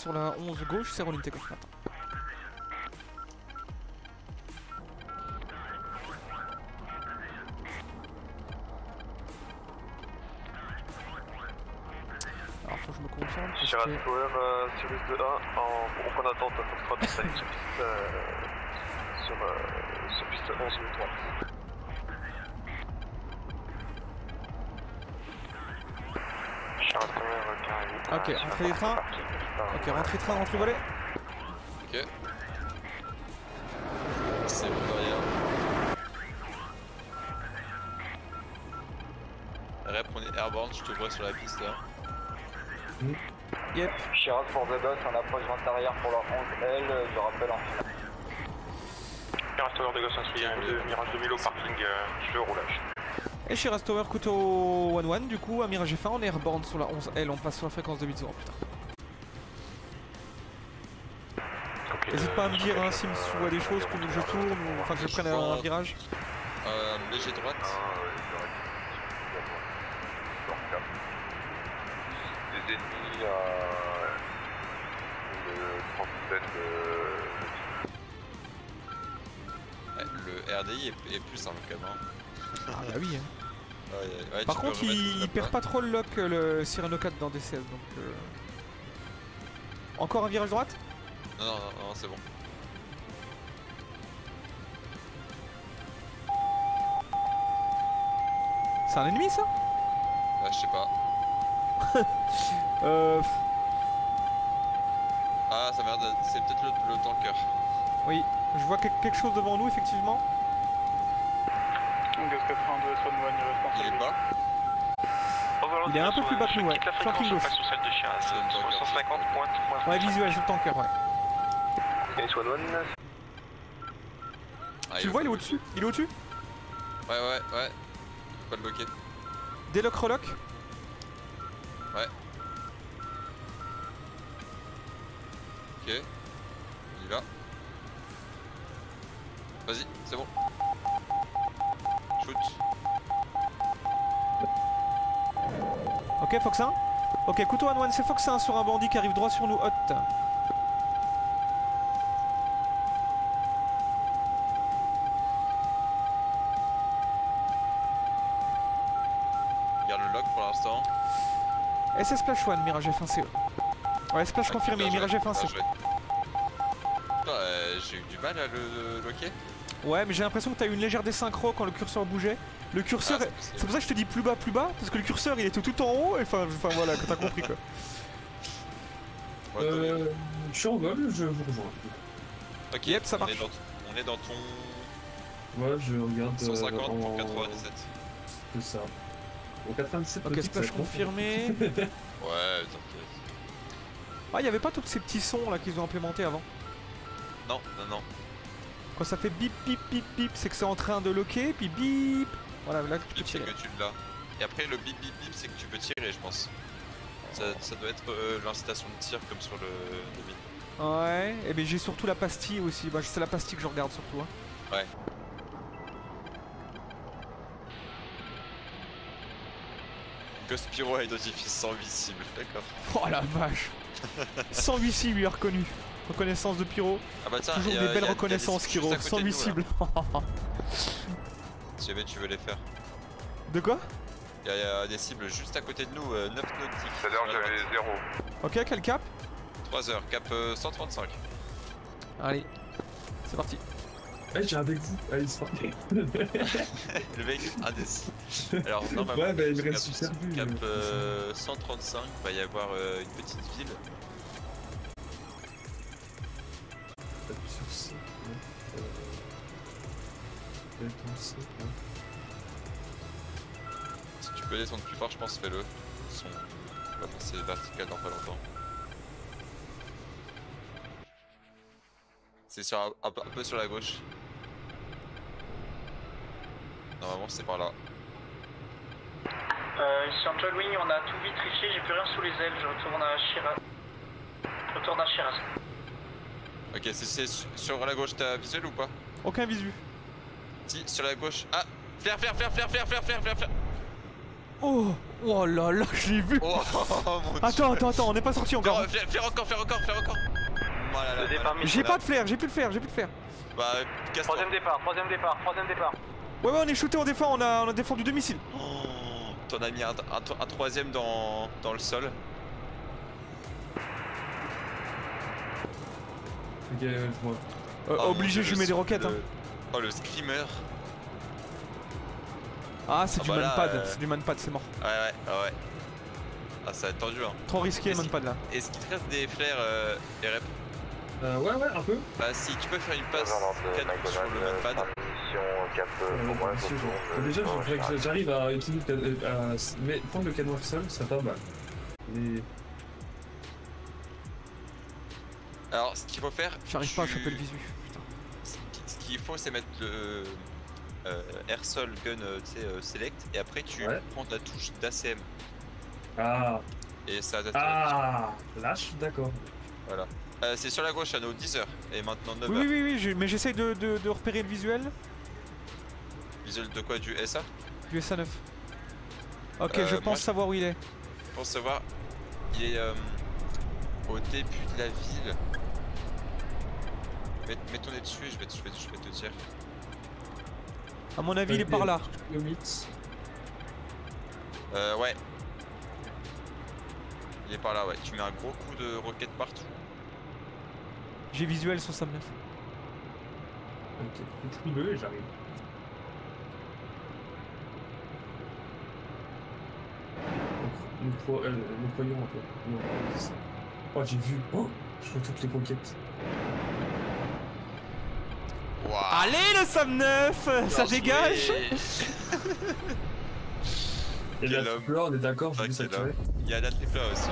Sur la 11 gauche, c'est rolling takeoff maintenant. Alors faut que je me concentre Shiraz que... Poem, euh, Sirius 2A, en, en point d'attente, Foxtrot sur piste, euh, sur, euh, sur piste 11 minutes 3. Shiraz Poem. Ok, rentrée des trains. Ok, rentrée train, rentrée volée. Ok. C'est bon derrière. Rep, on est airborne, je te vois sur la piste là. Yep. Shiraz pour Zebus en approche vente arrière pour leur 11L, je rappelle en finale. Shiraz Tower de a un Mirage 2000 au parking, euh, je vais au roulage. Et chez Tower couteau 1-1, du coup, à Mirage F1, on est airborne sur la 11L, on passe sur la fréquence de 80 putain. N'hésite pas à me dire hein, si tu vois des choses, que je tourne, ou enfin que je prenne un, un virage. Euh, léger droite. Des ennemis à une trentaine de... Ouais, le RDI est, est plus simple quand même. hein. Ah bah oui. hein. Ouais, ouais, ouais, Par contre, il, perd pas trop le lock, euh, le Cyrano 4 dans DCS, donc... euh. Encore un virage droite? Non, non, non, non, c'est bon. C'est un ennemi ça? Ouais, je sais pas. Euh... Ah, ça merde, c'est peut-être le, le tanker. Oui, je vois que- quelque chose devant nous, effectivement. 82, Son One, Il est bas. Il est un peu plus bas que nous, ouais. Flanking tanker. 150 points, points. Ouais, visuel, c'est le tanker, ouais. Ah, tu le vois, il est au-dessus Il est au-dessus Ouais, ouais, ouais. Faut pas le bloquer. Délock, relock Ouais. Ok. Il y va. Vas-y, c'est bon. Shoot. Ok, Fox 1. Ok, couteau 1-1, c'est Fox 1 sur un bandit qui arrive droit sur nous, hot. SS Splash 1, Mirage F1 CE. Ouais, splash confirmé, Bien joué, Mirage F1 bien CE. euh, J'ai eu du mal à le loquer. Ouais, mais j'ai l'impression que t'as eu une légère désynchro quand le curseur bougeait. Le curseur, Ah, c'est pour ça que je te dis plus bas, plus bas, parce que le curseur il était tout en haut, et enfin, enfin voilà, t'as compris quoi. Euh, je suis en vol, je vous rejoins. Ok, Yep, ça on marche. Est dans, on est dans ton Ouais, je regarde. euh, 150 pour en- 97. C'est ça. Au 97, Ok, splash confirmé. Ouais, t'inquiète. Ah, il y avait pas tous ces petits sons là qu'ils ont implémentés avant. Non, non, non. Quand ça fait bip bip bip bip, c'est que c'est en train de loquer, puis bip. Voilà, là tu peux tirer. que tu l'as. Et après, le bip bip bip, c'est que tu peux tirer, je pense. Ça, ça doit être euh, l'incitation de tir comme sur le. Ouais, et ben j'ai surtout la pastille aussi. Bah, c'est la pastille que je regarde surtout. hein. Ouais. Ghost Pyro identifie 108 cibles, d'accord. Oh la vache 108 cibles, lui a reconnu. Reconnaissance de pyro. Ah bah tiens, Toujours il a- des il belles a- il a reconnaissances, de 108 nous, là. cibles. Si jamais tu veux les faire. de quoi? Il y, a- il y a des cibles juste à côté de nous, euh, 9 nautiques. tout à l'heure j'avais droite. 0. Ok, quel cap? 3 heures, cap euh, 135. Allez, c'est parti. Eh, j'ai avec vous. Allez, c'est parti. Le mec indécis. Alors normalement, Ouais, bah, il cap, cap euh, 135, va y avoir euh, une petite ville. T'appuies sur C. ouais. Euh, Attends, C. Si tu peux descendre plus fort, je pense, fais-le. Son... On va passer vertical dans pas longtemps. C'est sur un, un un peu sur la gauche. Normalement, c'est par là. Euh, ici en John Wing, on a tout vite triché, j'ai plus rien sous les ailes, je retourne à Shiraz. Je retourne à Shiraz. Ok, c'est- c'est su- sur la gauche, t'as visuel ou pas? Aucun visu. Si, sur la gauche. Ah Flair, flair, flair, flair, flair, flair, flair, flair, flair Oh Oh là là, je l'ai vu Oh mon dieu. Attends, attends, attends, on n'est pas sorti encore. Faire, faire encore, faire encore, faire encore. Voilà. J'ai pas de flair, j'ai plus de flair, j'ai plus de flair. Bah, casse-toi. Troisième départ, troisième départ, troisième départ. Ouais, ouais, on est shooté, on défend, on a, on a défendu deux missiles. Oh, T'en as mis un, un- un troisième dans, dans le sol. Ok, vois. Euh, Oh, mon obligé, je le lui mets des roquettes. le- Hein. Oh, le screamer. Ah, c'est Ah du bah manpad, euh, c'est du manpad, c'est mort. Ouais, ouais, ah ouais. Ah, ça va être tendu, hein. Trop risqué, Est-ce manpad là. Est-ce qu'il te reste des flares, euh, RF Euh, ouais, ouais, un peu. Bah, si tu peux faire une passe Agent de 4 sur le manpad. Cap Euh, pour moi, Déjà, je je voudrais que charge. j'arrive à utiliser mais prendre le canard seul, c'est pas mal. Et Alors, ce qu'il faut faire. J'arrive pas à choper le visu. Putain. Ce qui- ce qu'il faut, c'est mettre le euh, Airsoft Gun euh, tu sais, euh, Select et après tu Ouais. prends la touche d'ACM ah, et ça ah, là, je suis d'accord. Voilà. Euh, c'est sur la gauche, à nos 10h et maintenant 9h. Oui, oui, oui, mais j'essaye de, de- de repérer le visuel Visuel de quoi Du SA du SA9. Ok, Euh, je pense je- savoir où il est. Pour savoir, il est euh, au début de la ville. Mets, mets ton nez dessus et je vais, te- je vais, je vais te dire. À mon avis, il est par là. Le mythe. Euh, ouais. Il est par là, ouais. Tu mets un gros coup de roquette partout. J'ai visuel sur Sam 9. Ok, le bleu et j'arrive. Donc, Nous, cro- euh, nous croyons ça. Oh, j'ai vu. Oh, je vois toutes les conquêtes. Allez, le Sam 9 Ça dégage. Et la fleur, on est d'accord, j'ai vu ça quel tirer. Il y a la triple A aussi.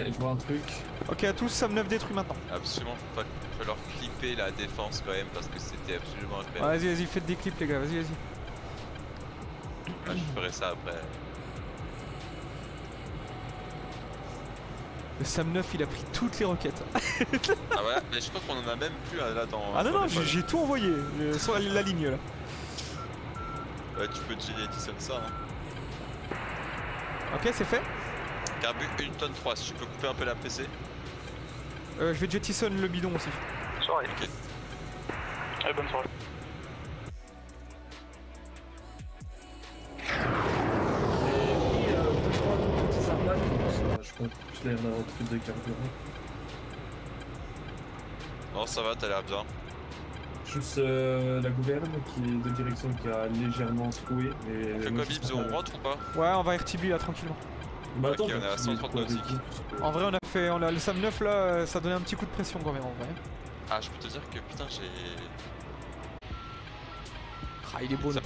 Allez, je vois un truc. Ok, à tous, Sam 9 détruit maintenant. Absolument, faut pas falloir clipper la défense quand même parce que c'était absolument Ouais, incroyable. vas-y, vas-y, faites des clips, les gars, vas-y, vas-y. Ah, je ferai ça après. Le Sam 9, il a pris toutes les roquettes. Ah voilà, mais je crois qu'on en a même plus hein, là dans. Ah non, dans non, j'ai tout envoyé euh, sur la, la ligne là. Ouais, tu peux Jelly Edison ça. Hein. Ok, c'est fait. Carbu 1 tonne 3, si tu peux couper un peu la PC. Euh, je vais jettison le bidon aussi. Soirée. Ok. Allez, bonne soirée. Je compte plus d'un truc de carburant. Non, ça va, t'as l'air bien. Juste euh, la gouverne qui est de direction qui a légèrement troué. Et On fait quoi, On rentre ou pas? Ouais, on va RTB là tranquillement. Bah, attends, Ok, on est à bah, tu 130 mets quoi nautiques. En vrai, on a fait, on a le Sam 9 là, ça donnait un petit coup de pression quand même en vrai. Ah, je peux te dire que putain, j'ai. Ah, il est beau il le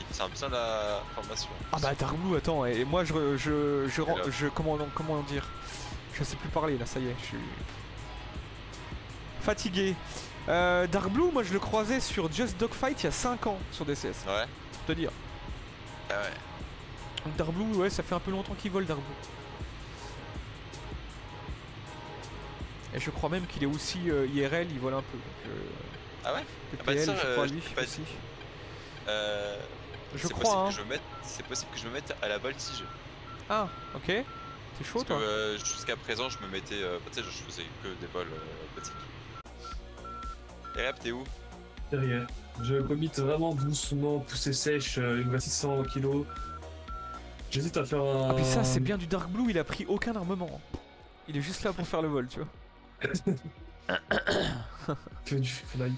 il tient bien la formation. Ah bah Dark Blue, attends, et moi je, je, je, je comment, comment dire? Je sais plus parler là, ça y est, je suis fatigué. Euh, Dark Blue, moi je le croisais sur Just Dogfight il y a 5 ans sur DCS, Ouais. pour te dire. Ah ouais. Donc Dark Blue, ouais, ça fait un peu longtemps qu'il vole Dark Blue. Et je crois même qu'il est aussi euh, IRL, il vole un peu. Donc, euh, Ah ouais? PPL, bah ça, je euh, crois je lui peux pas aussi. Euh. Je c'est crois, possible hein. que je me mette- C'est possible que je me mette à la voltige. Ah, ok. T'es chaud Parce que toi euh, jusqu'à présent, je me mettais. euh, tu sais, je faisais que des vols euh, petites. Et rap, t'es où? Derrière. Je commit vraiment doucement, poussée sèche, euh, reste 600 kilos. J'hésite à faire un. Ah mais ça c'est bien du Dark Blue, il a pris aucun armement. Il est juste là pour faire le vol, tu vois. Que du fly.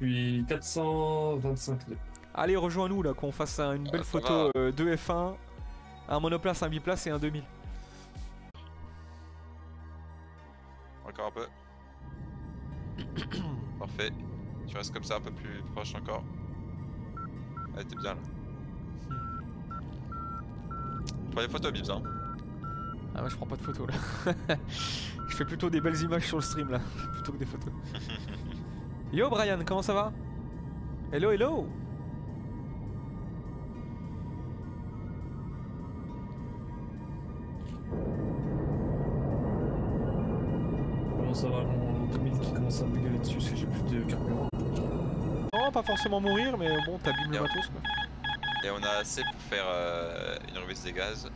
Puis 425 nœuds. Allez, rejoins-nous là, qu'on fasse un- une belle Ah, photo euh, de F1, un monoplace, un biplace et un 2000. Encore un peu. Parfait. Tu restes comme ça un peu plus proche encore. Ouais, t'es bien là. Prends des photos, Bibs, hein. Ah moi je prends pas de photos là. je fais plutôt des belles images sur le stream là, plutôt que des photos. Yo Brian, comment ça va? Hello, hello forcément mourir, mais bon, t'abîmes le matos quoi. Et on a assez pour faire euh, une remise des gaz.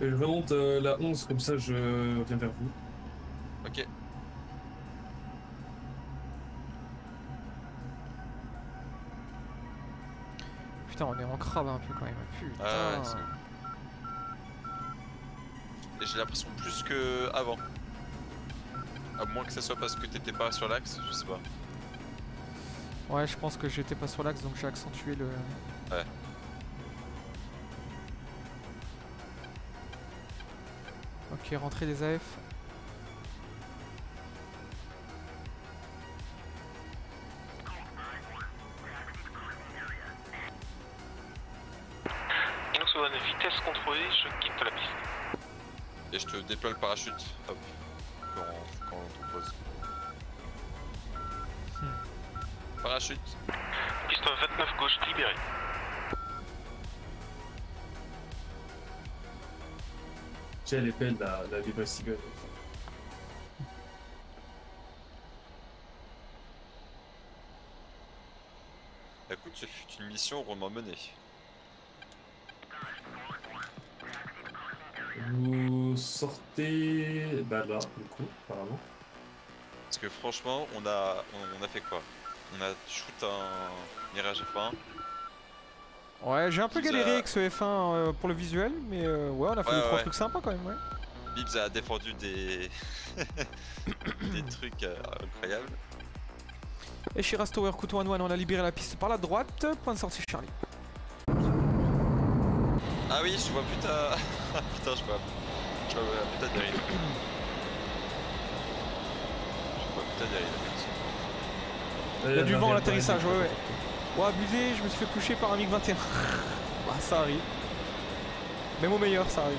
Et je remonte euh, la 11, comme ça je reviens vers vous. Ok. Putain, on est en crabe un peu quand même. Putain. Ah ouais, bon. Et j'ai l'impression plus que avant. À moins que ce soit parce que t'étais pas sur l'axe, je sais pas. Ouais, je pense que j'étais pas sur l'axe donc j'ai accentué le. Ouais. Ok, rentrée des AF. Vitesse contrôlée, je quitte la piste. Et je te déploie le parachute, hop, quand, quand on te pose. Parachute. Piste 29 gauche libérée. J'ai elle est belle la, la Levi's Eagle. Écoute, ce fut une mission rondement menée. Vous sortez bah là, du coup, apparemment. Parce que franchement, on a, on, on a fait quoi? On a shoot un Mirage F1. Ouais, j'ai un peu galéré a- avec ce F1 euh, pour le visuel, mais euh, ouais, on a fait Ouais, deux, trois trucs sympas quand même, ouais. Bibs a défendu des, des trucs euh, incroyables. Et Shiraz Tower, couteau one one, on a libéré la piste par la droite, point de sortie Charlie. Ah oui, je vois putain. putain, je vois. Je vois putain derrière. Je vois putain derrière. Il y a du vent à l'atterrissage, ouais, ouais. Ouais, abusé, je me suis fait coucher par un MiG 21. bah, ça arrive. Même au meilleur, ça arrive.